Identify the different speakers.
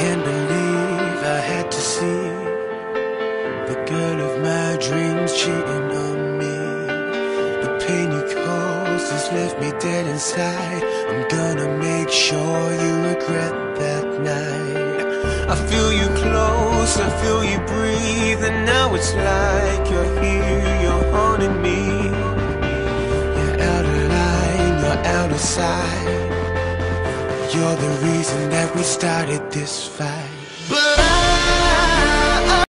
Speaker 1: can't believe I had to see the girl of my dreams cheating on me. The pain you caused has left me dead inside. I'm gonna make sure you regret that night. I feel you close, I feel you breathe, and now it's like you're here, you're haunting me. You're out of line, you're out of sight. You're the reason that we started this fight.